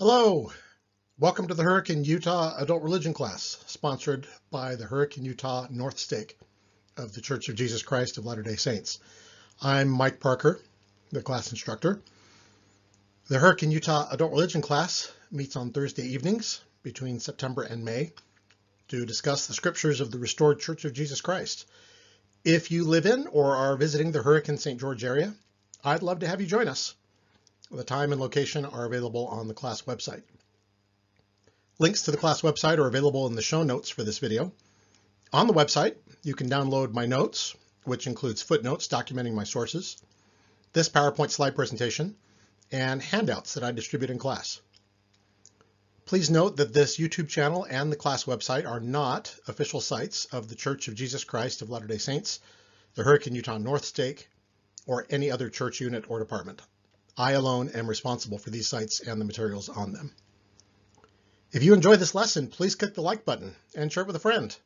Hello, welcome to the Hurricane Utah Adult Religion class, sponsored by the Hurricane Utah North Stake of the Church of Jesus Christ of Latter-day Saints. I'm Mike Parker, the class instructor. The Hurricane Utah Adult Religion class meets on Thursday evenings between September and May to discuss the scriptures of the restored Church of Jesus Christ. If you live in or are visiting the Hurricane St. George area, I'd love to have you join us. The time and location are available on the class website. Links to the class website are available in the show notes for this video. On the website, you can download my notes, which includes footnotes documenting my sources, this PowerPoint slide presentation, and handouts that I distribute in class. Please note that this YouTube channel and the class website are not official sites of the Church of Jesus Christ of Latter-day Saints, the Hurricane Utah North Stake, or any other church unit or department. I alone am responsible for these sites and the materials on them. If you enjoy this lesson, please click the like button and share it with a friend.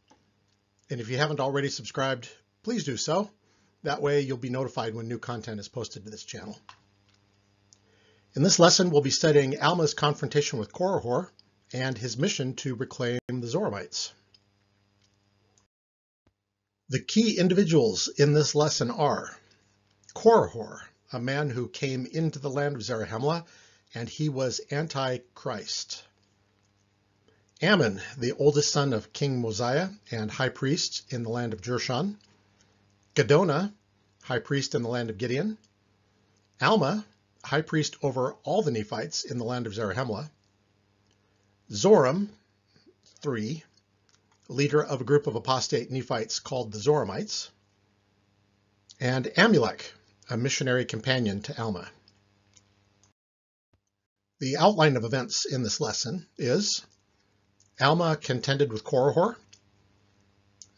And if you haven't already subscribed, please do so. That way you'll be notified when new content is posted to this channel. In this lesson, we'll be studying Alma's confrontation with Korihor and his mission to reclaim the Zoramites. The key individuals in this lesson are Korihor, a man who came into the land of Zarahemla, and he was anti-Christ. Ammon, the oldest son of King Mosiah and high priest in the land of Jershon. Giddonah, high priest in the land of Gideon. Alma, high priest over all the Nephites in the land of Zarahemla. Zoram, three, leader of a group of apostate Nephites called the Zoramites. And Amulek, a missionary companion to Alma. The outline of events in this lesson is Alma contended with Korihor.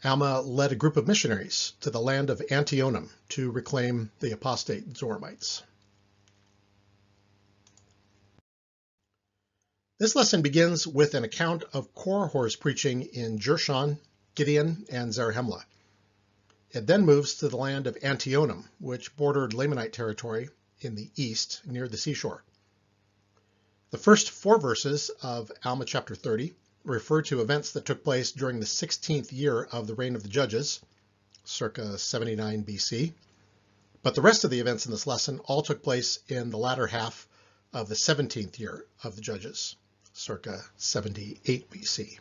Alma led a group of missionaries to the land of Antionum to reclaim the apostate Zoramites. This lesson begins with an account of Korihor's preaching in Jershon, Gideon, and Zarahemla. It then moves to the land of Antionum, which bordered Lamanite territory in the east near the seashore. The first four verses of Alma chapter 30 refer to events that took place during the 16th year of the reign of the judges, circa 79 BC. But the rest of the events in this lesson all took place in the latter half of the 17th year of the judges, circa 78 BC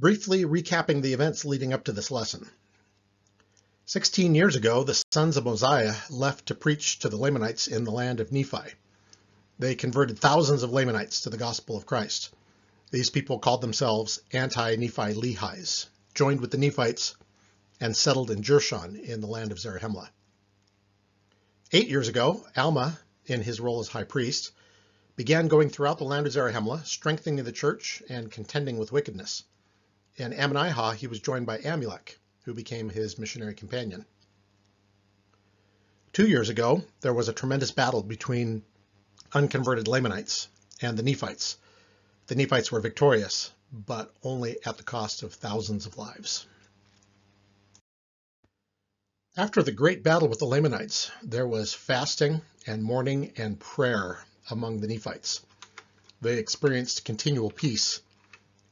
briefly recapping the events leading up to this lesson. Sixteen years ago, the sons of Mosiah left to preach to the Lamanites in the land of Nephi. They converted thousands of Lamanites to the gospel of Christ. These people called themselves anti-Nephi Lehis, joined with the Nephites, and settled in Jershon in the land of Zarahemla. Eight years ago, Alma, in his role as high priest, began going throughout the land of Zarahemla, strengthening the church and contending with wickedness. In Ammonihah, he was joined by Amulek, who became his missionary companion. Two years ago, there was a tremendous battle between unconverted Lamanites and the Nephites. The Nephites were victorious, but only at the cost of thousands of lives. After the great battle with the Lamanites, there was fasting and mourning and prayer among the Nephites. They experienced continual peace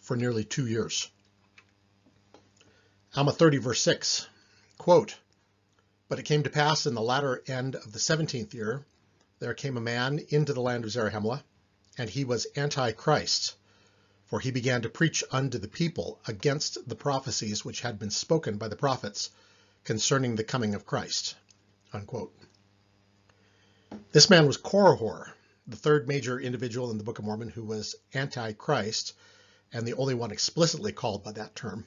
for nearly two years. Alma 30, verse 6, quote, But it came to pass in the latter end of the seventeenth year, there came a man into the land of Zarahemla, and he was antichrist, for he began to preach unto the people against the prophecies which had been spoken by the prophets concerning the coming of Christ. Unquote. This man was Korihor, the third major individual in the Book of Mormon who was antichrist, and the only one explicitly called by that term.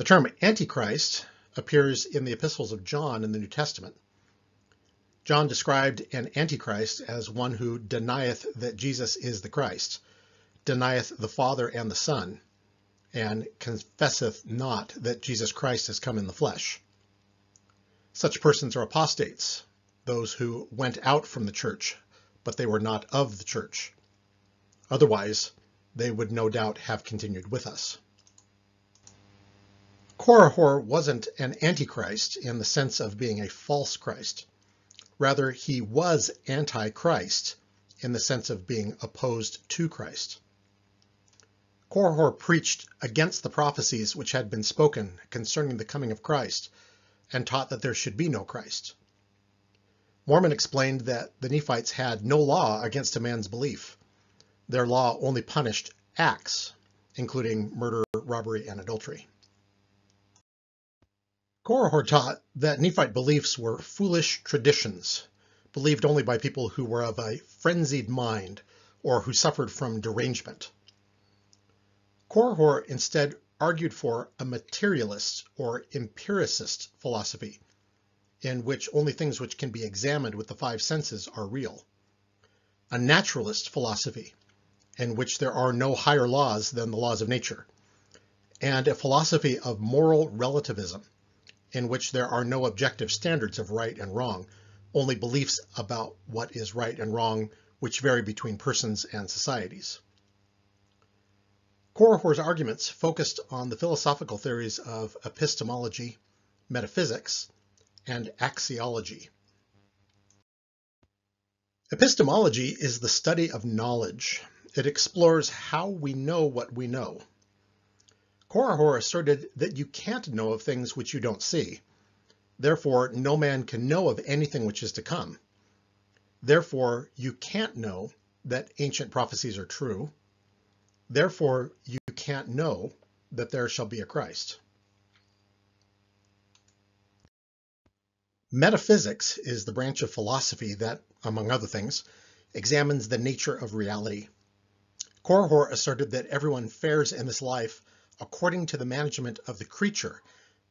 The term Antichrist appears in the epistles of John in the New Testament. John described an Antichrist as one who denieth that Jesus is the Christ, denieth the Father and the Son, and confesseth not that Jesus Christ has come in the flesh. Such persons are apostates, those who went out from the church, but they were not of the church. Otherwise, they would no doubt have continued with us. Korihor wasn't an antichrist in the sense of being a false Christ. Rather, he was anti-Christ in the sense of being opposed to Christ. Korihor preached against the prophecies which had been spoken concerning the coming of Christ and taught that there should be no Christ. Mormon explained that the Nephites had no law against a man's belief. Their law only punished acts, including murder, robbery, and adultery. Korihor taught that Nephite beliefs were foolish traditions, believed only by people who were of a frenzied mind or who suffered from derangement. Korihor instead argued for a materialist or empiricist philosophy, in which only things which can be examined with the five senses are real. A naturalist philosophy, in which there are no higher laws than the laws of nature. And a philosophy of moral relativism, in which there are no objective standards of right and wrong, only beliefs about what is right and wrong, which vary between persons and societies. Korihor's arguments focused on the philosophical theories of epistemology, metaphysics, and axiology. Epistemology is the study of knowledge. It explores how we know what we know. Korihor asserted that you can't know of things which you don't see. Therefore, no man can know of anything which is to come. Therefore, you can't know that ancient prophecies are true. Therefore, you can't know that there shall be a Christ. Metaphysics is the branch of philosophy that, among other things, examines the nature of reality. Korihor asserted that everyone fares in this life according to the management of the creature.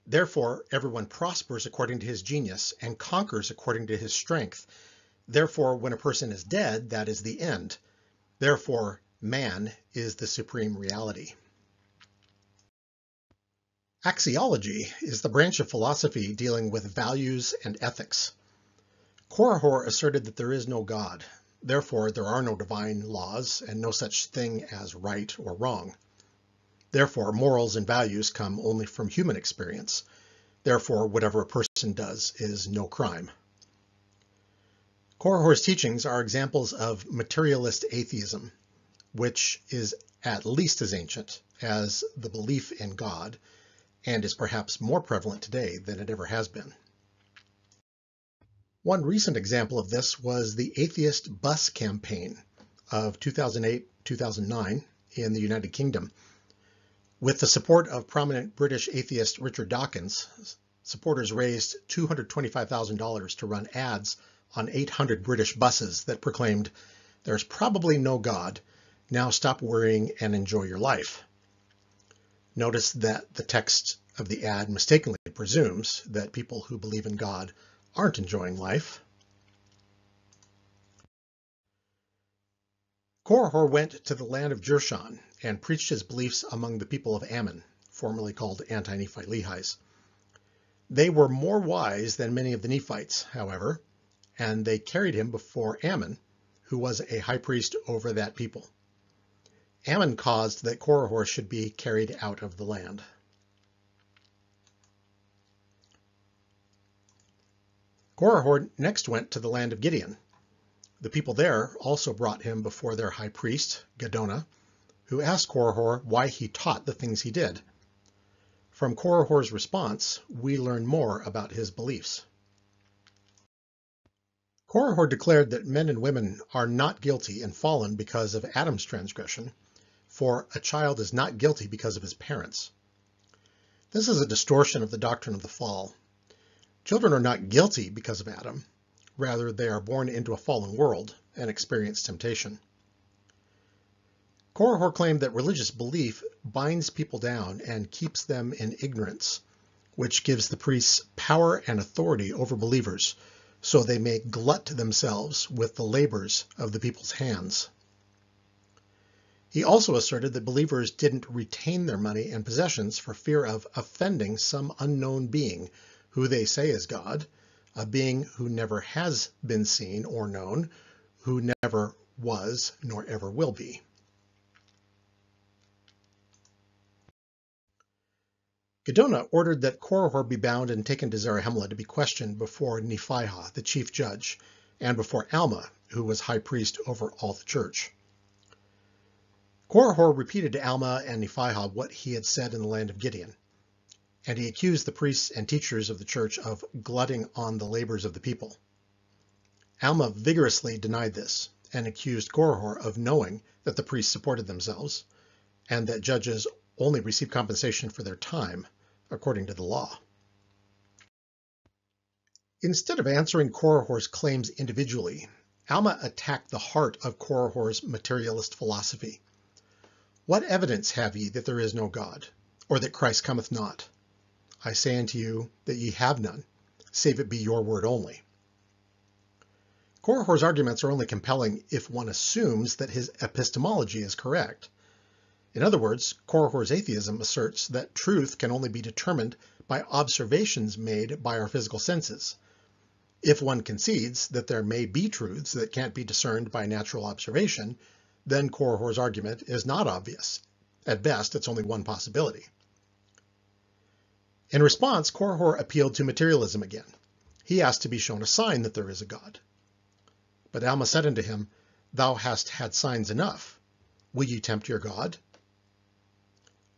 Therefore, everyone prospers according to his genius and conquers according to his strength. Therefore, when a person is dead, that is the end. Therefore, man is the supreme reality. Axiology is the branch of philosophy dealing with values and ethics. Korihor asserted that there is no God. Therefore, there are no divine laws and no such thing as right or wrong. Therefore, morals and values come only from human experience. Therefore, whatever a person does is no crime. Korihor's teachings are examples of materialist atheism, which is at least as ancient as the belief in God and is perhaps more prevalent today than it ever has been. One recent example of this was the Atheist Bus Campaign of 2008-2009 in the United Kingdom. With the support of prominent British atheist Richard Dawkins, supporters raised $225,000 to run ads on 800 British buses that proclaimed, there's probably no God, now stop worrying and enjoy your life. Notice that the text of the ad mistakenly presumes that people who believe in God aren't enjoying life. Korihor went to the land of Jershon and preached his beliefs among the people of Ammon, formerly called Anti-Nephi-Lehi's. They were more wise than many of the Nephites, however, and they carried him before Ammon, who was a high priest over that people. Ammon caused that Korihor should be carried out of the land. Korihor next went to the land of Gideon. The people there also brought him before their high priest, Giddonah, who asked Korihor why he taught the things he did. From Korihor's response, we learn more about his beliefs. Korihor declared that men and women are not guilty and fallen because of Adam's transgression, for a child is not guilty because of his parents. This is a distortion of the doctrine of the fall. Children are not guilty because of Adam. Rather, they are born into a fallen world and experience temptation. Korihor claimed that religious belief binds people down and keeps them in ignorance, which gives the priests power and authority over believers, so they may glut themselves with the labors of the people's hands. He also asserted that believers didn't retain their money and possessions for fear of offending some unknown being who they say is God, a being who never has been seen or known, who never was nor ever will be. Giddonah ordered that Korihor be bound and taken to Zarahemla to be questioned before Nephihah, the chief judge, and before Alma, who was high priest over all the church. Korihor repeated to Alma and Nephihah what he had said in the land of Gideon, and he accused the priests and teachers of the church of glutting on the labors of the people. Alma vigorously denied this and accused Korihor of knowing that the priests supported themselves and that judges only receive compensation for their time according to the law. Instead of answering Korihor's claims individually, Alma attacked the heart of Korihor's materialist philosophy. What evidence have ye that there is no God, or that Christ cometh not? I say unto you that ye have none, save it be your word only. Korihor's arguments are only compelling if one assumes that his epistemology is correct. In other words, Korihor's atheism asserts that truth can only be determined by observations made by our physical senses. If one concedes that there may be truths that can't be discerned by natural observation, then Korihor's argument is not obvious. At best, it's only one possibility. In response, Korihor appealed to materialism again. He asked to be shown a sign that there is a God. But Alma said unto him, Thou hast had signs enough. Will ye tempt your God?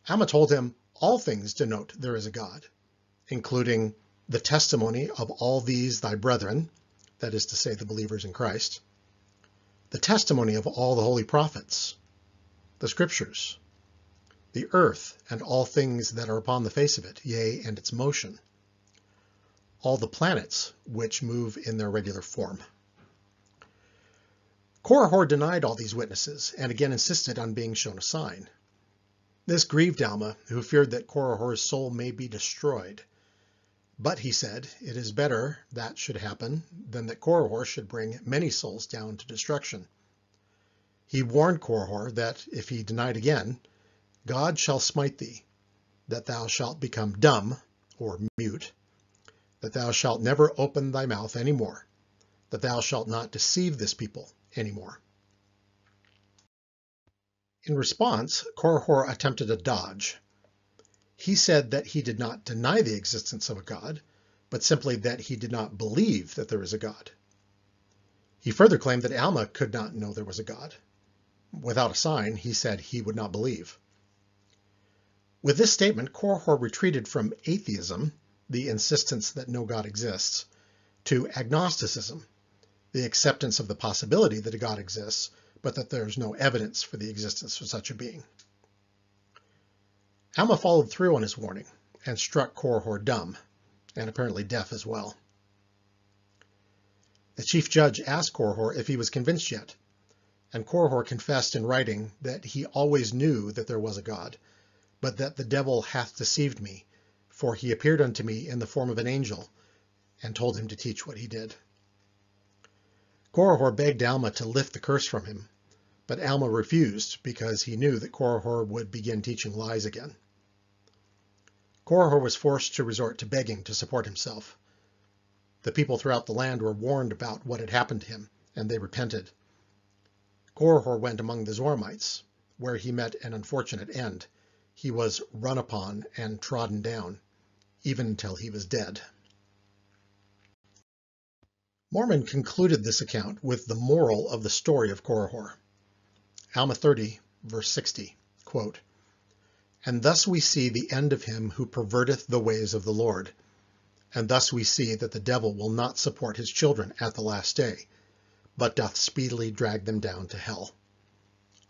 Alma told him, All things denote there is a God, including the testimony of all these thy brethren, that is to say, the believers in Christ, the testimony of all the holy prophets, the scriptures, the earth and all things that are upon the face of it, yea, and its motion, all the planets which move in their regular form. Korihor denied all these witnesses and again insisted on being shown a sign. This grieved Alma, who feared that Korihor's soul may be destroyed. But he said, it is better that should happen than that Korihor should bring many souls down to destruction. He warned Korihor that if he denied again, God shall smite thee, that thou shalt become dumb, or mute, that thou shalt never open thy mouth any more, that thou shalt not deceive this people any more. In response, Korihor attempted a dodge. He said that he did not deny the existence of a God, but simply that he did not believe that there is a God. He further claimed that Alma could not know there was a God. Without a sign, he said he would not believe. With this statement, Korihor retreated from atheism, the insistence that no God exists, to agnosticism, the acceptance of the possibility that a God exists, but that there is no evidence for the existence of such a being. Alma followed through on his warning and struck Korihor dumb, and apparently deaf as well. The chief judge asked Korihor if he was convinced yet, and Korihor confessed in writing that he always knew that there was a God, but that the devil hath deceived me, for he appeared unto me in the form of an angel, and told him to teach what he did. Korihor begged Alma to lift the curse from him, but Alma refused because he knew that Korihor would begin teaching lies again. Korihor was forced to resort to begging to support himself. The people throughout the land were warned about what had happened to him, and they repented. Korihor went among the Zoramites, where he met an unfortunate end. He was run upon and trodden down, even until he was dead. Mormon concluded this account with the moral of the story of Korihor. Alma 30, verse 60, quote, And thus we see the end of him who perverteth the ways of the Lord. And thus we see that the devil will not support his children at the last day, but doth speedily drag them down to hell.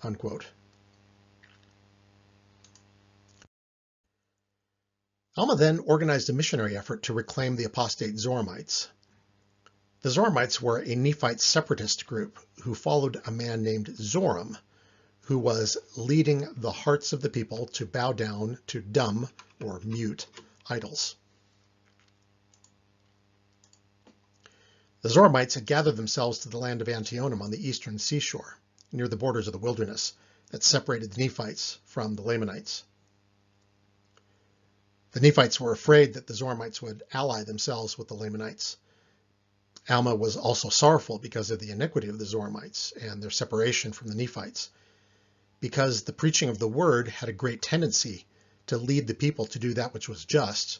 Unquote. Alma then organized a missionary effort to reclaim the apostate Zoramites. The Zoramites were a Nephite separatist group who followed a man named Zoram, who was leading the hearts of the people to bow down to dumb or mute idols. The Zoramites had gathered themselves to the land of Antionum on the eastern seashore, near the borders of the wilderness that separated the Nephites from the Lamanites. The Nephites were afraid that the Zoramites would ally themselves with the Lamanites Alma was also sorrowful because of the iniquity of the Zoramites and their separation from the Nephites, because the preaching of the word had a great tendency to lead the people to do that which was just,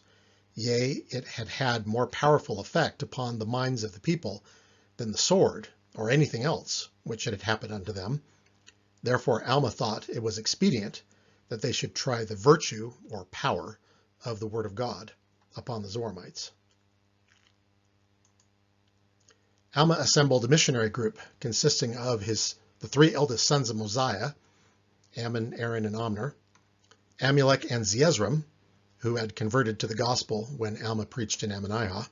yea, it had had more powerful effect upon the minds of the people than the sword or anything else which had happened unto them. Therefore Alma thought it was expedient that they should try the virtue or power of the word of God upon the Zoramites. Alma assembled a missionary group consisting of his the three eldest sons of Mosiah, Ammon, Aaron, and Omner, Amulek and Zeezrom, who had converted to the gospel when Alma preached in Ammonihah,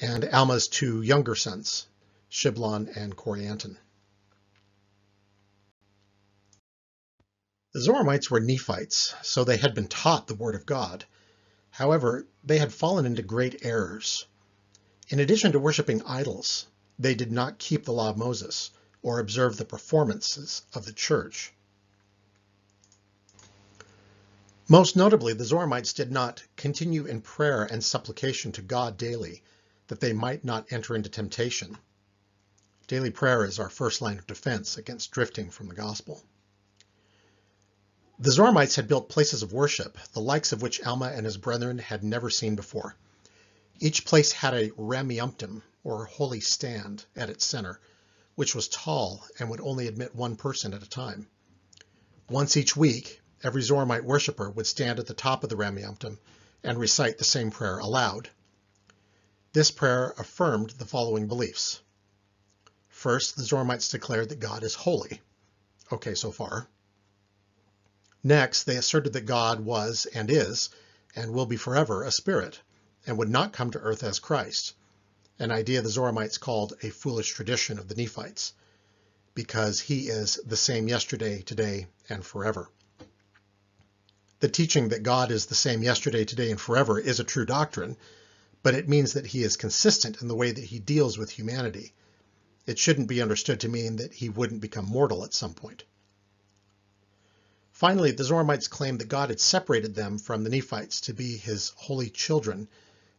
and Alma's two younger sons, Shiblon and Corianton. The Zoramites were Nephites, so they had been taught the word of God. However, they had fallen into great errors. In addition to worshiping idols, they did not keep the law of Moses or observe the performances of the church. Most notably, the Zoramites did not continue in prayer and supplication to God daily, that they might not enter into temptation. Daily prayer is our first line of defense against drifting from the gospel. The Zoramites had built places of worship, the likes of which Alma and his brethren had never seen before. Each place had a Rameumptom, or holy stand, at its center, which was tall and would only admit one person at a time. Once each week, every Zoramite worshiper would stand at the top of the Rameumptom and recite the same prayer aloud. This prayer affirmed the following beliefs. First, the Zoramites declared that God is holy. Okay, so far. Next, they asserted that God was and is and will be forever a spirit and would not come to earth as Christ, an idea the Zoramites called a foolish tradition of the Nephites, because he is the same yesterday, today, and forever. The teaching that God is the same yesterday, today, and forever is a true doctrine, but it means that he is consistent in the way that he deals with humanity. It shouldn't be understood to mean that he wouldn't become mortal at some point. Finally, the Zoramites claimed that God had separated them from the Nephites to be his holy children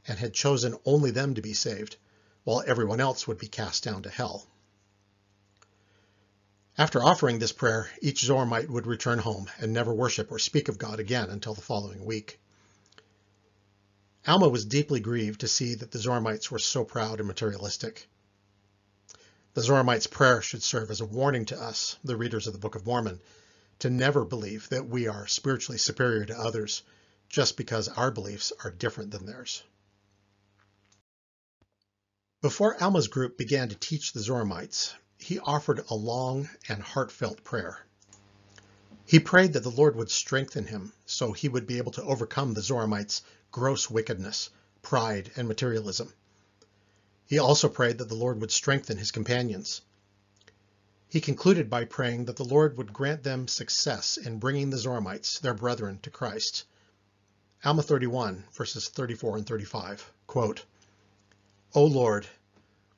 and had chosen only them to be saved, while everyone else would be cast down to hell. After offering this prayer, each Zoramite would return home and never worship or speak of God again until the following week. Alma was deeply grieved to see that the Zoramites were so proud and materialistic. The Zoramite's prayer should serve as a warning to us, the readers of the Book of Mormon, to never believe that we are spiritually superior to others just because our beliefs are different than theirs. Before Alma's group began to teach the Zoramites, he offered a long and heartfelt prayer. He prayed that the Lord would strengthen him so he would be able to overcome the Zoramites' gross wickedness, pride, and materialism. He also prayed that the Lord would strengthen his companions he concluded by praying that the Lord would grant them success in bringing the Zoramites, their brethren, to Christ. Alma 31, verses 34 and 35, quote, O Lord,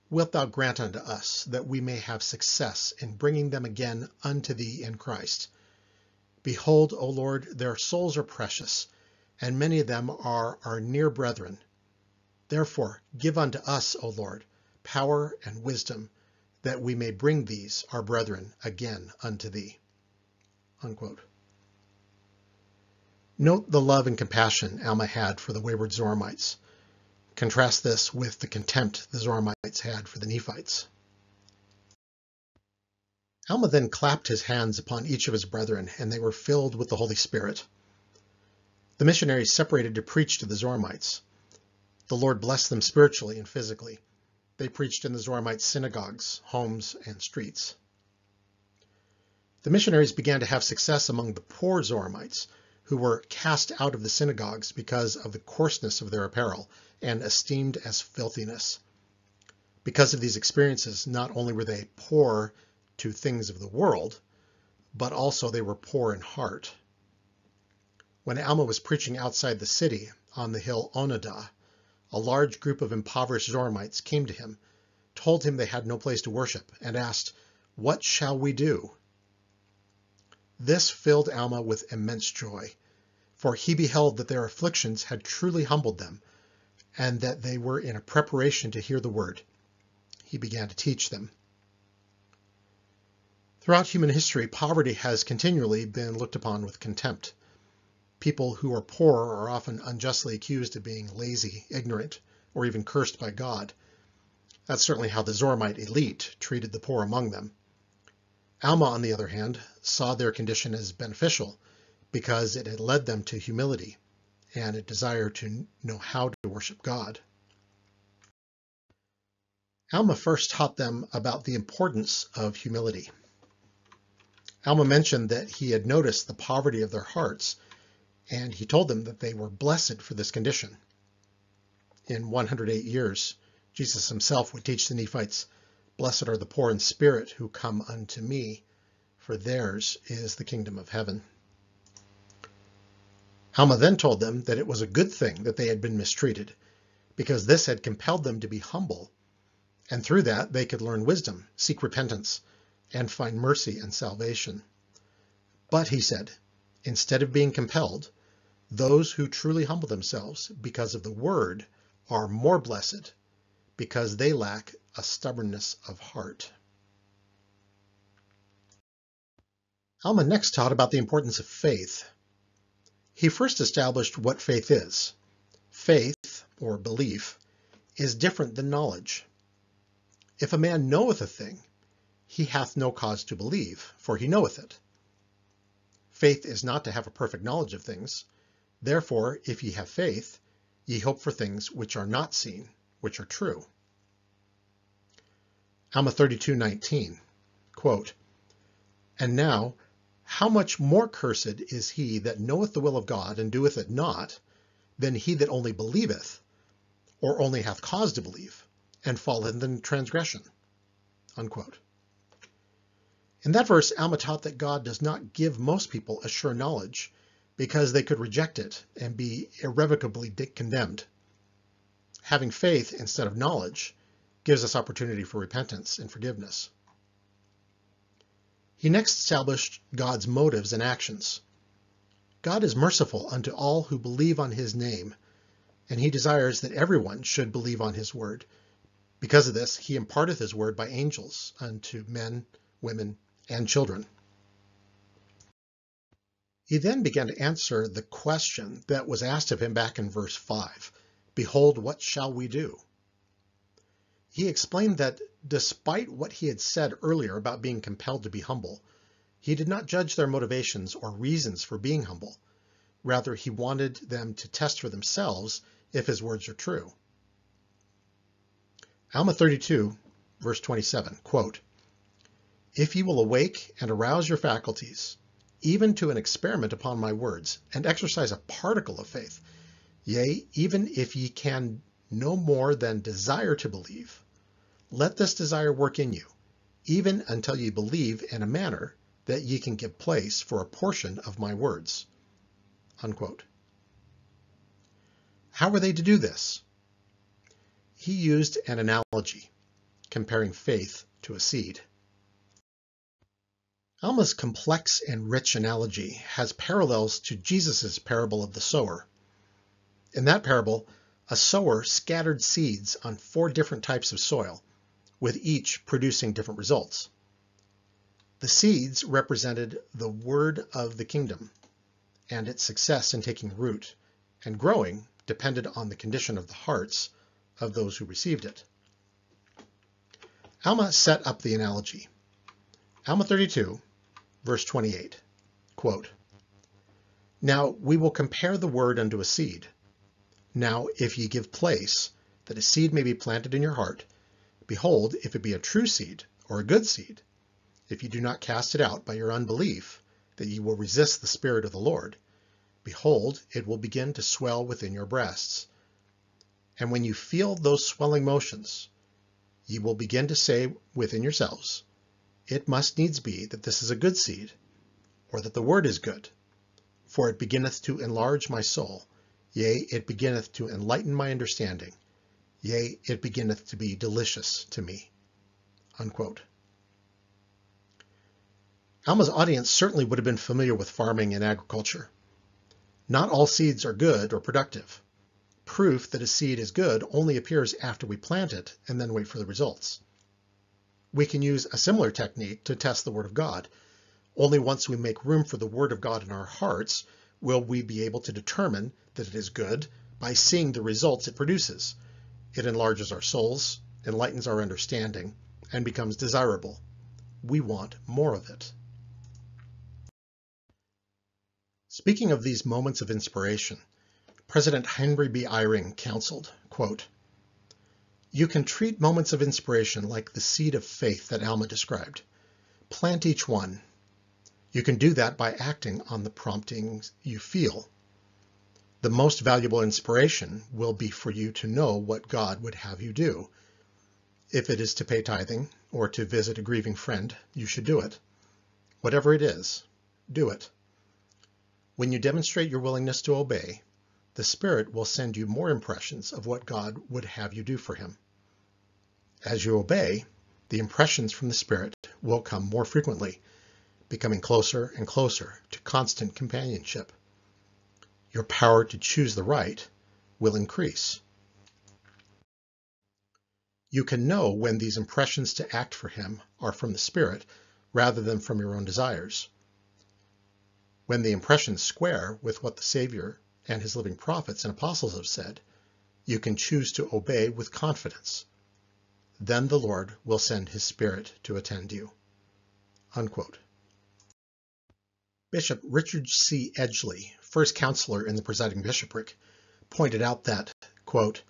wilt thou grant unto us that we may have success in bringing them again unto thee in Christ. Behold, O Lord, their souls are precious, and many of them are our near brethren. Therefore give unto us, O Lord, power and wisdom, that we may bring these, our brethren, again unto thee. Unquote. Note the love and compassion Alma had for the wayward Zoramites. Contrast this with the contempt the Zoramites had for the Nephites. Alma then clapped his hands upon each of his brethren, and they were filled with the Holy Spirit. The missionaries separated to preach to the Zoramites. The Lord blessed them spiritually and physically. They preached in the Zoramite synagogues, homes, and streets. The missionaries began to have success among the poor Zoramites, who were cast out of the synagogues because of the coarseness of their apparel and esteemed as filthiness. Because of these experiences, not only were they poor to things of the world, but also they were poor in heart. When Alma was preaching outside the city on the hill Onidah, a large group of impoverished Zoramites came to him, told him they had no place to worship, and asked, What shall we do? This filled Alma with immense joy, for he beheld that their afflictions had truly humbled them, and that they were in a preparation to hear the word. He began to teach them. Throughout human history, poverty has continually been looked upon with contempt. People who are poor are often unjustly accused of being lazy, ignorant, or even cursed by God. That's certainly how the Zoramite elite treated the poor among them. Alma, on the other hand, saw their condition as beneficial because it had led them to humility and a desire to know how to worship God. Alma first taught them about the importance of humility. Alma mentioned that he had noticed the poverty of their hearts, and he told them that they were blessed for this condition. In 108 years, Jesus himself would teach the Nephites Blessed are the poor in spirit who come unto me, for theirs is the kingdom of heaven. Alma then told them that it was a good thing that they had been mistreated, because this had compelled them to be humble, and through that they could learn wisdom, seek repentance, and find mercy and salvation. But, he said, instead of being compelled, those who truly humble themselves because of the word are more blessed because they lack a stubbornness of heart. Alma next taught about the importance of faith. He first established what faith is. Faith, or belief, is different than knowledge. If a man knoweth a thing, he hath no cause to believe, for he knoweth it. Faith is not to have a perfect knowledge of things. Therefore, if ye have faith, ye hope for things which are not seen, which are true. Alma 32:19, quote, And now, how much more cursed is he that knoweth the will of God and doeth it not, than he that only believeth, or only hath cause to believe, and falleth in transgression. Unquote. In that verse, Alma taught that God does not give most people a sure knowledge because they could reject it and be irrevocably condemned. Having faith instead of knowledge gives us opportunity for repentance and forgiveness. He next established God's motives and actions. God is merciful unto all who believe on his name, and he desires that everyone should believe on his word. Because of this, he imparteth his word by angels unto men, women, and children. He then began to answer the question that was asked of him back in verse 5 Behold, what shall we do? He explained that despite what he had said earlier about being compelled to be humble, he did not judge their motivations or reasons for being humble. Rather, he wanted them to test for themselves if his words are true. Alma 32, verse 27, quote, If ye will awake and arouse your faculties, even to an experiment upon my words, and exercise a particle of faith, yea, even if ye can no more than desire to believe, let this desire work in you, even until ye believe in a manner that ye can give place for a portion of my words. Unquote. How were they to do this? He used an analogy, comparing faith to a seed. Alma's complex and rich analogy has parallels to Jesus' parable of the sower. In that parable, a sower scattered seeds on four different types of soil, with each producing different results. The seeds represented the word of the kingdom, and its success in taking root and growing depended on the condition of the hearts of those who received it. Alma set up the analogy. Alma 32, verse 28, quote, Now we will compare the word unto a seed. Now if ye give place, that a seed may be planted in your heart, Behold, if it be a true seed, or a good seed, if ye do not cast it out by your unbelief, that ye will resist the Spirit of the Lord, behold, it will begin to swell within your breasts. And when you feel those swelling motions, ye will begin to say within yourselves, It must needs be that this is a good seed, or that the word is good. For it beginneth to enlarge my soul, yea, it beginneth to enlighten my understanding, Yea, it beginneth to be delicious to me. Unquote. Alma's audience certainly would have been familiar with farming and agriculture. Not all seeds are good or productive. Proof that a seed is good only appears after we plant it and then wait for the results. We can use a similar technique to test the Word of God. Only once we make room for the Word of God in our hearts will we be able to determine that it is good by seeing the results it produces. It enlarges our souls, enlightens our understanding, and becomes desirable. We want more of it. Speaking of these moments of inspiration, President Henry B. Eyring counseled, quote, You can treat moments of inspiration like the seed of faith that Alma described. Plant each one. You can do that by acting on the promptings you feel. The most valuable inspiration will be for you to know what God would have you do. If it is to pay tithing or to visit a grieving friend, you should do it. Whatever it is, do it. When you demonstrate your willingness to obey, the Spirit will send you more impressions of what God would have you do for him. As you obey, the impressions from the Spirit will come more frequently, becoming closer and closer to constant companionship. Your power to choose the right will increase. You can know when these impressions to act for Him are from the Spirit rather than from your own desires. When the impressions square with what the Savior and his living prophets and apostles have said, you can choose to obey with confidence. Then the Lord will send his Spirit to attend you. Unquote. Bishop Richard C. Edgley, first counselor in the presiding bishopric, pointed out that, quote,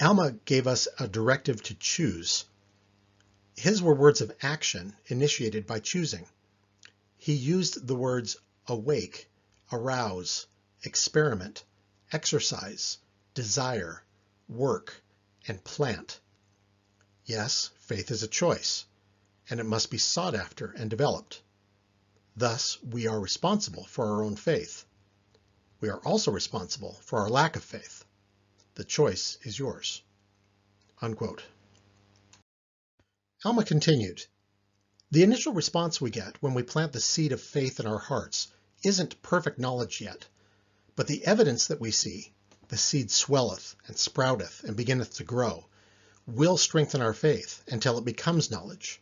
Alma gave us a directive to choose. His were words of action initiated by choosing. He used the words awake, arouse, experiment, exercise, desire, work, and plant. Yes, faith is a choice, and it must be sought after and developed. Thus, we are responsible for our own faith. We are also responsible for our lack of faith. The choice is yours. Unquote. Alma continued, The initial response we get when we plant the seed of faith in our hearts isn't perfect knowledge yet, but the evidence that we see, the seed swelleth and sprouteth and beginneth to grow, will strengthen our faith until it becomes knowledge.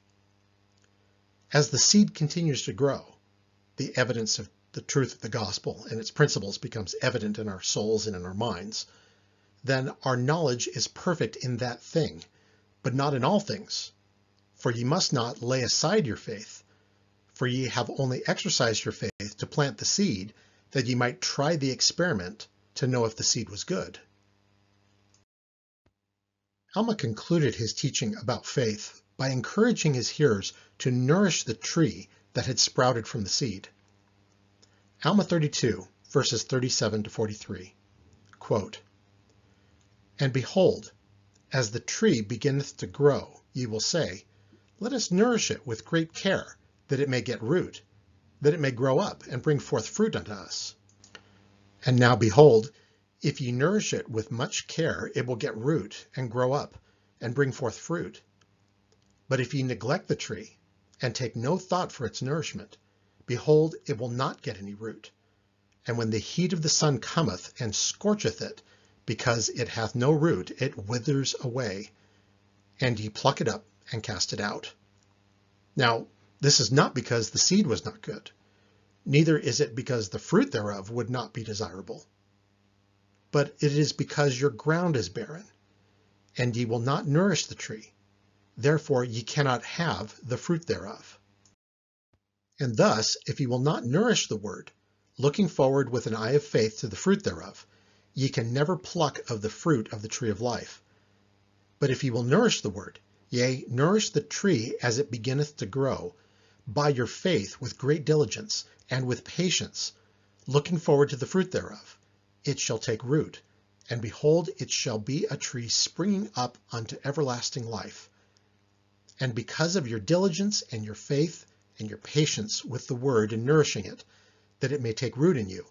As the seed continues to grow, the evidence of the truth of the gospel and its principles becomes evident in our souls and in our minds, then our knowledge is perfect in that thing, but not in all things. For ye must not lay aside your faith, for ye have only exercised your faith to plant the seed, that ye might try the experiment to know if the seed was good. Alma concluded his teaching about faith by encouraging his hearers to nourish the tree that had sprouted from the seed. Alma 32, verses 37 to 43. Quote, And behold, as the tree beginneth to grow, ye will say, Let us nourish it with great care, that it may get root, that it may grow up and bring forth fruit unto us. And now behold, if ye nourish it with much care, it will get root and grow up and bring forth fruit. But if ye neglect the tree and take no thought for its nourishment, behold, it will not get any root. And when the heat of the sun cometh and scorcheth it, because it hath no root, it withers away, and ye pluck it up and cast it out. Now, this is not because the seed was not good, neither is it because the fruit thereof would not be desirable. But it is because your ground is barren, and ye will not nourish the tree. Therefore ye cannot have the fruit thereof. And thus, if ye will not nourish the word, looking forward with an eye of faith to the fruit thereof, ye can never pluck of the fruit of the tree of life. But if ye will nourish the word, yea, nourish the tree as it beginneth to grow, by your faith with great diligence and with patience, looking forward to the fruit thereof. It shall take root, and behold, it shall be a tree springing up unto everlasting life. And because of your diligence and your faith and your patience with the word in nourishing it, that it may take root in you,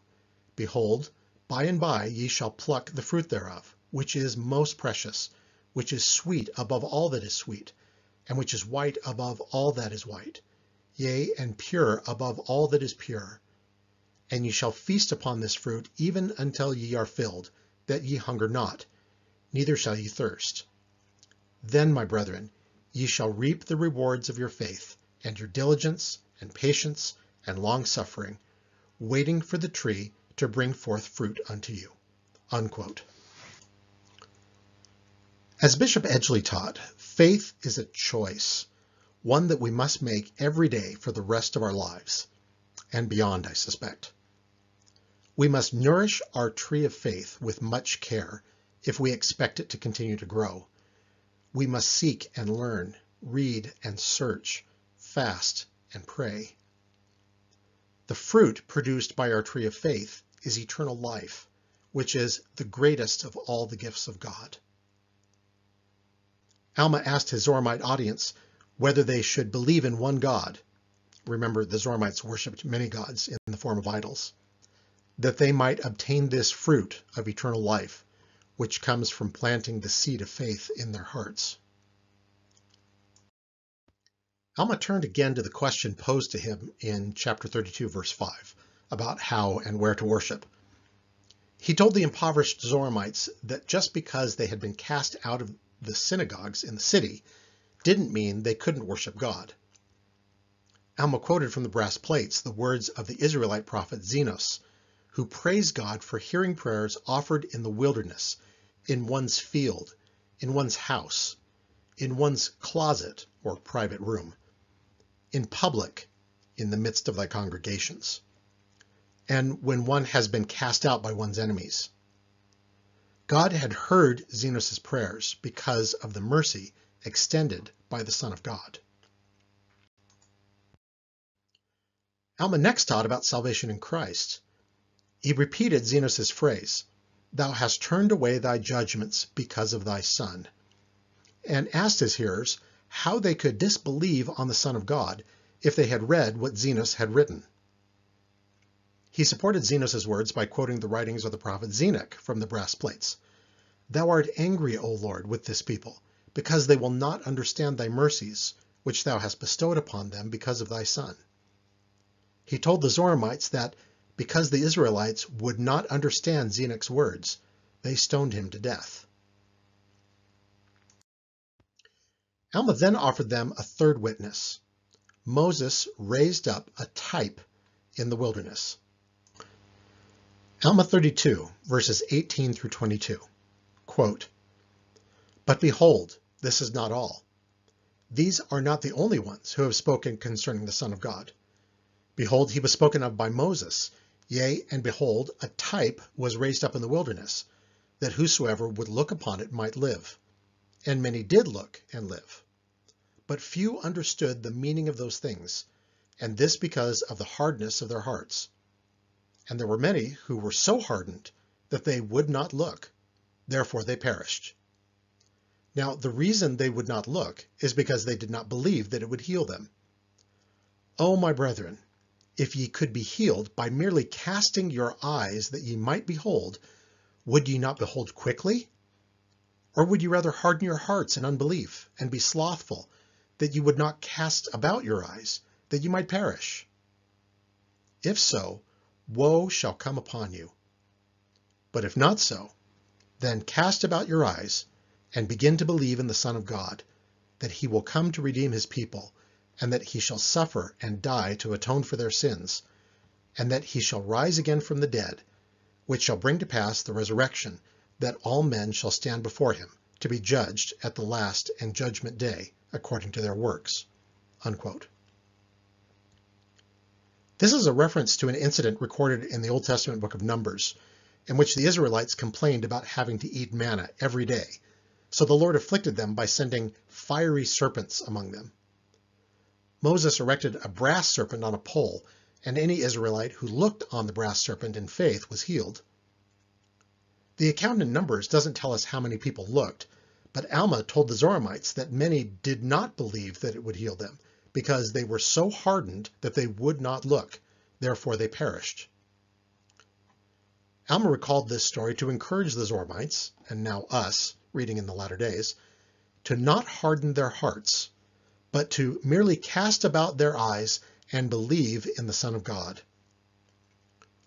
behold, by and by ye shall pluck the fruit thereof, which is most precious, which is sweet above all that is sweet, and which is white above all that is white yea, and pure above all that is pure. And ye shall feast upon this fruit even until ye are filled, that ye hunger not, neither shall ye thirst. Then, my brethren, ye shall reap the rewards of your faith, and your diligence, and patience, and long suffering, waiting for the tree to bring forth fruit unto you. Unquote. As Bishop Edgley taught, faith is a choice, one that we must make every day for the rest of our lives, and beyond, I suspect. We must nourish our tree of faith with much care if we expect it to continue to grow. We must seek and learn, read and search, fast and pray. The fruit produced by our tree of faith is eternal life, which is the greatest of all the gifts of God. Alma asked his Zoramite audience whether they should believe in one God. Remember, the Zoramites worshipped many gods in the form of idols. That they might obtain this fruit of eternal life, which comes from planting the seed of faith in their hearts. Alma turned again to the question posed to him in chapter 32, verse 5, about how and where to worship. He told the impoverished Zoramites that just because they had been cast out of the synagogues in the city didn't mean they couldn't worship God. Alma quoted from the brass plates the words of the Israelite prophet Zenos, who praised God for hearing prayers offered in the wilderness, in one's field, in one's house, in one's closet or private room, in public, in the midst of thy congregations, and when one has been cast out by one's enemies. God had heard Zenos' prayers because of the mercy extended by the Son of God. Alma next taught about salvation in Christ. He repeated Zenos' phrase, Thou hast turned away thy judgments because of thy Son, and asked his hearers how they could disbelieve on the Son of God if they had read what Zenos had written. He supported Zenos' words by quoting the writings of the prophet Zenock from the brass plates. Thou art angry, O Lord, with this people, because they will not understand thy mercies, which thou hast bestowed upon them because of thy Son. He told the Zoramites that because the Israelites would not understand Zenock's words, they stoned him to death. Alma then offered them a third witness. Moses raised up a type in the wilderness. Alma 32, verses 18 through 22. Quote, But behold, this is not all. These are not the only ones who have spoken concerning the Son of God. Behold, he was spoken of by Moses. Yea, and behold, a type was raised up in the wilderness, that whosoever would look upon it might live. And many did look and live. But few understood the meaning of those things, and this because of the hardness of their hearts and there were many who were so hardened that they would not look. Therefore they perished. Now, the reason they would not look is because they did not believe that it would heal them. O my brethren, if ye could be healed by merely casting your eyes that ye might behold, would ye not behold quickly? Or would ye rather harden your hearts in unbelief, and be slothful, that ye would not cast about your eyes, that ye might perish? If so, woe shall come upon you. But if not so, then cast about your eyes and begin to believe in the Son of God, that he will come to redeem his people, and that he shall suffer and die to atone for their sins, and that he shall rise again from the dead, which shall bring to pass the resurrection, that all men shall stand before him, to be judged at the last and judgment day, according to their works. Unquote. This is a reference to an incident recorded in the Old Testament book of Numbers, in which the Israelites complained about having to eat manna every day. So the Lord afflicted them by sending fiery serpents among them. Moses erected a brass serpent on a pole, and any Israelite who looked on the brass serpent in faith was healed. The account in Numbers doesn't tell us how many people looked, but Alma told the Zoramites that many did not believe that it would heal them, because they were so hardened that they would not look, therefore they perished. Alma recalled this story to encourage the Zoramites, and now us, reading in the latter days, to not harden their hearts, but to merely cast about their eyes and believe in the Son of God.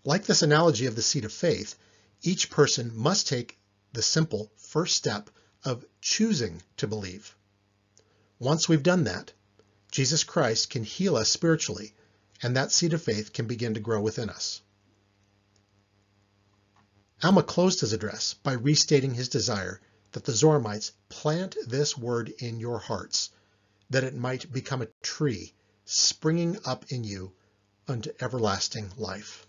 Like this analogy of the seed of faith, each person must take the simple first step of choosing to believe. Once we've done that, Jesus Christ can heal us spiritually, and that seed of faith can begin to grow within us. Alma closed his address by restating his desire that the Zoramites plant this word in your hearts, that it might become a tree springing up in you unto everlasting life.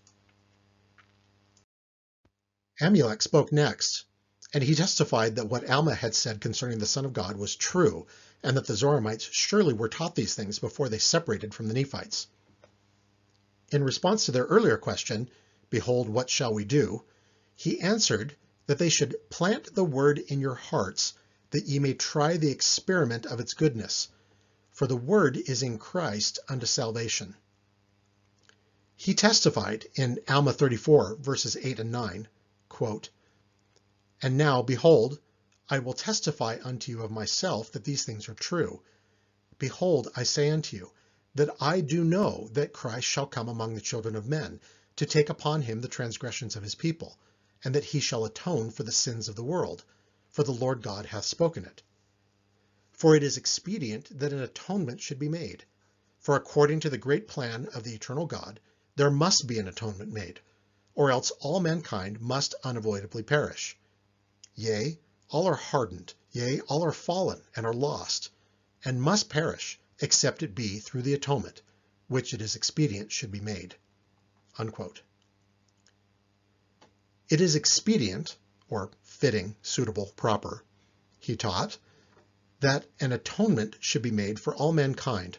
Amulek spoke next, and he testified that what Alma had said concerning the Son of God was true, and that the Zoramites surely were taught these things before they separated from the Nephites. In response to their earlier question, Behold, what shall we do? he answered that they should plant the word in your hearts, that ye may try the experiment of its goodness. For the word is in Christ unto salvation. He testified in Alma 34, verses 8 and 9, quote, And now, behold, I will testify unto you of myself that these things are true. Behold, I say unto you, that I do know that Christ shall come among the children of men, to take upon him the transgressions of his people, and that he shall atone for the sins of the world, for the Lord God hath spoken it. For it is expedient that an atonement should be made. For according to the great plan of the eternal God, there must be an atonement made, or else all mankind must unavoidably perish. Yea, all are hardened, yea, all are fallen and are lost, and must perish, except it be through the atonement, which it is expedient should be made. Unquote. It is expedient, or fitting, suitable, proper, he taught, that an atonement should be made for all mankind.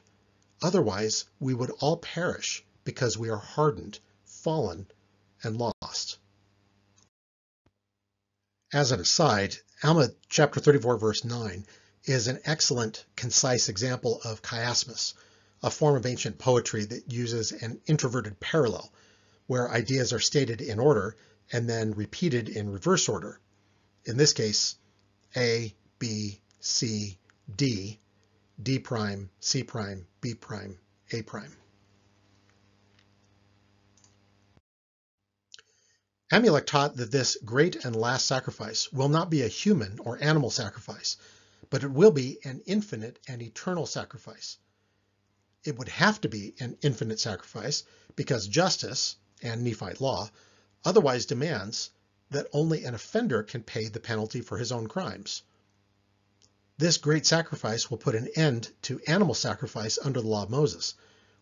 Otherwise, we would all perish because we are hardened, fallen, and lost. As an aside, Alma chapter 34 verse 9 is an excellent, concise example of chiasmus, a form of ancient poetry that uses an introverted parallel, where ideas are stated in order and then repeated in reverse order. In this case, A, B, C, D, D prime, C prime, B prime, A prime. Amulek taught that this great and last sacrifice will not be a human or animal sacrifice, but it will be an infinite and eternal sacrifice. It would have to be an infinite sacrifice because justice and Nephite law otherwise demands that only an offender can pay the penalty for his own crimes. This great sacrifice will put an end to animal sacrifice under the law of Moses,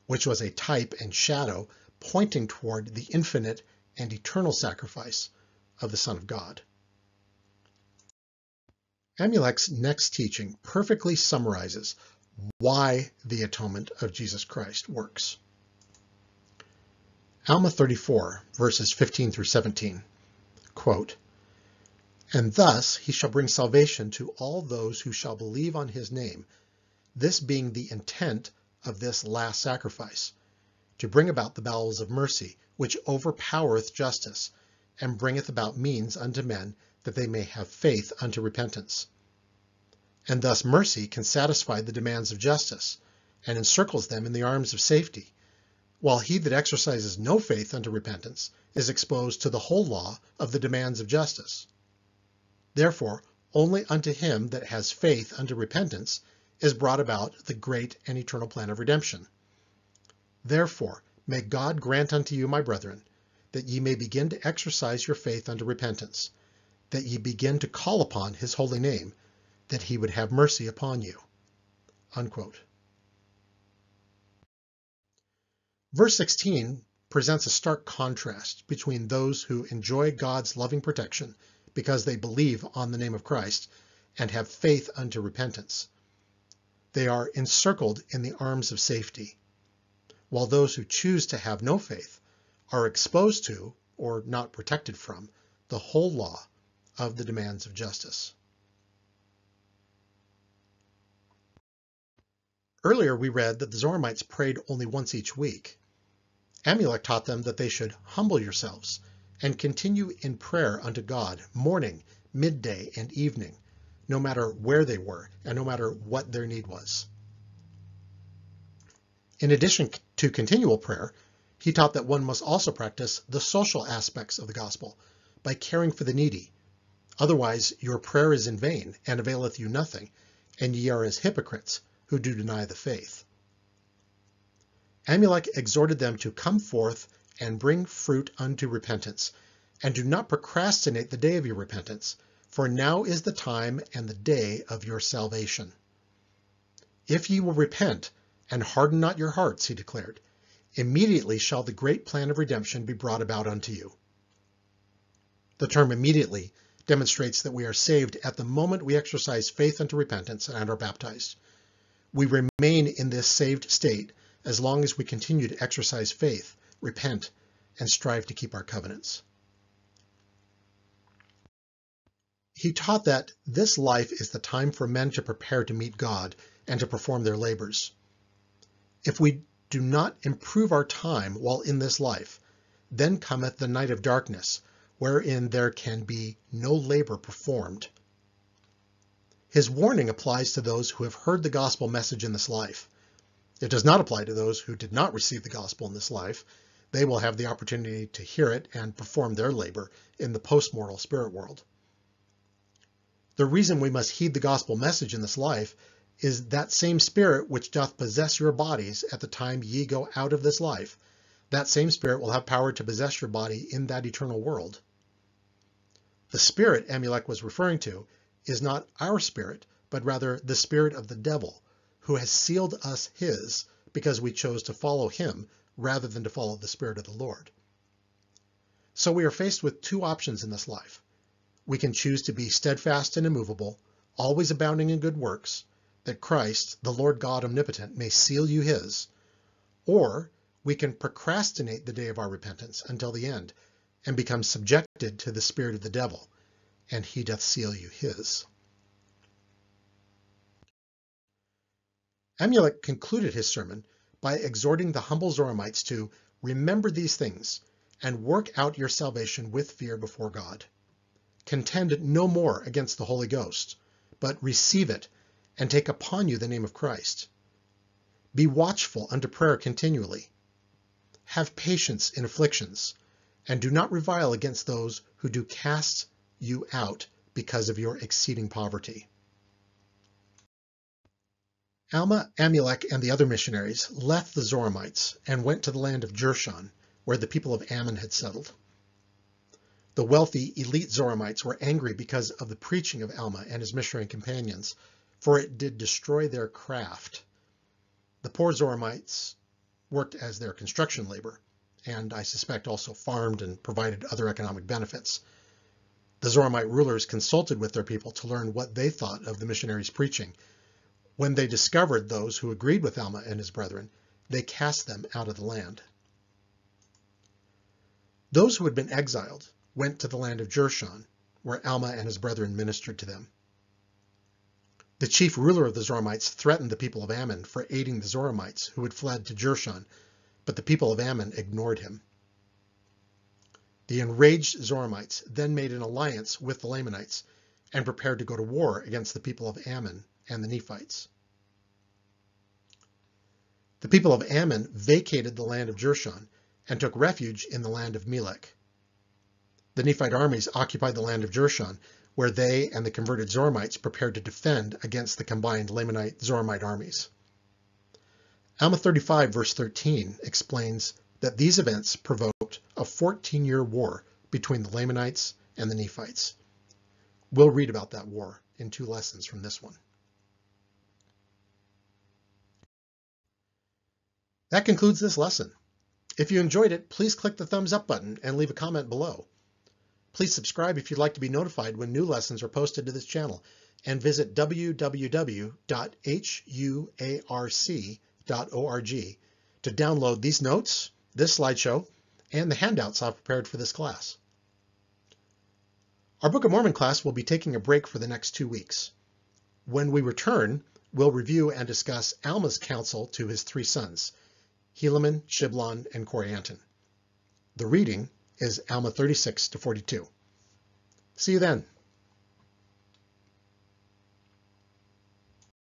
which was a type and shadow pointing toward the infinite and eternal sacrifice of the Son of God. Amulek's next teaching perfectly summarizes why the atonement of Jesus Christ works. Alma 34, verses 15 through 17, quote, And thus he shall bring salvation to all those who shall believe on his name, this being the intent of this last sacrifice, to bring about the bowels of mercy, which overpowereth justice, and bringeth about means unto men that they may have faith unto repentance. And thus mercy can satisfy the demands of justice, and encircles them in the arms of safety, while he that exercises no faith unto repentance is exposed to the whole law of the demands of justice. Therefore, only unto him that has faith unto repentance is brought about the great and eternal plan of redemption. Therefore, May God grant unto you, my brethren, that ye may begin to exercise your faith unto repentance, that ye begin to call upon his holy name, that he would have mercy upon you. Unquote. Verse 16 presents a stark contrast between those who enjoy God's loving protection because they believe on the name of Christ and have faith unto repentance. They are encircled in the arms of safety while those who choose to have no faith are exposed to, or not protected from, the whole law of the demands of justice. Earlier we read that the Zoramites prayed only once each week. Amulek taught them that they should humble yourselves and continue in prayer unto God morning, midday, and evening, no matter where they were and no matter what their need was. In addition to continual prayer, he taught that one must also practice the social aspects of the gospel by caring for the needy. Otherwise, your prayer is in vain and availeth you nothing, and ye are as hypocrites who do deny the faith. Amulek exhorted them to come forth and bring fruit unto repentance, and do not procrastinate the day of your repentance, for now is the time and the day of your salvation. If ye will repent, and harden not your hearts, he declared, immediately shall the great plan of redemption be brought about unto you. The term immediately demonstrates that we are saved at the moment we exercise faith unto repentance and are baptized. We remain in this saved state as long as we continue to exercise faith, repent, and strive to keep our covenants. He taught that this life is the time for men to prepare to meet God and to perform their labors. If we do not improve our time while in this life, then cometh the night of darkness, wherein there can be no labor performed. His warning applies to those who have heard the gospel message in this life. It does not apply to those who did not receive the gospel in this life. They will have the opportunity to hear it and perform their labor in the post-mortal spirit world. The reason we must heed the gospel message in this life is that same spirit which doth possess your bodies at the time ye go out of this life. That same spirit will have power to possess your body in that eternal world. The spirit Amulek was referring to is not our spirit, but rather the spirit of the devil, who has sealed us his because we chose to follow him rather than to follow the spirit of the Lord. So we are faced with two options in this life. We can choose to be steadfast and immovable, always abounding in good works, that Christ, the Lord God omnipotent, may seal you his, or we can procrastinate the day of our repentance until the end and become subjected to the spirit of the devil, and he doth seal you his. Amulek concluded his sermon by exhorting the humble Zoramites to remember these things and work out your salvation with fear before God contend no more against the Holy Ghost, but receive it and take upon you the name of Christ. Be watchful unto prayer continually. Have patience in afflictions, and do not revile against those who do cast you out because of your exceeding poverty. Alma, Amulek, and the other missionaries left the Zoramites and went to the land of Jershon, where the people of Ammon had settled. The wealthy elite Zoramites were angry because of the preaching of Alma and his missionary companions, for it did destroy their craft. The poor Zoramites worked as their construction labor, and I suspect also farmed and provided other economic benefits. The Zoramite rulers consulted with their people to learn what they thought of the missionaries' preaching. When they discovered those who agreed with Alma and his brethren, they cast them out of the land. Those who had been exiled went to the land of Jershon, where Alma and his brethren ministered to them. The chief ruler of the Zoramites threatened the people of Ammon for aiding the Zoramites who had fled to Jershon, but the people of Ammon ignored him. The enraged Zoramites then made an alliance with the Lamanites and prepared to go to war against the people of Ammon and the Nephites. The people of Ammon vacated the land of Jershon and took refuge in the land of Melech. The Nephite armies occupied the land of Jershon, where they and the converted Zoramites prepared to defend against the combined Lamanite-Zoramite armies. Alma 35 verse 13 explains that these events provoked a 14-year war between the Lamanites and the Nephites. We'll read about that war in two lessons from this one. That concludes this lesson. If you enjoyed it, please click the thumbs up button and leave a comment below. Please subscribe if you'd like to be notified when new lessons are posted to this channel and visit www.huarc.org to download these notes, this slideshow, and the handouts I've prepared for this class. Our Book of Mormon class will be taking a break for the next two weeks. When we return, we'll review and discuss Alma's counsel to his three sons, Helaman, Shiblon, and Corianton. The reading is Alma 36 to 42. See you then.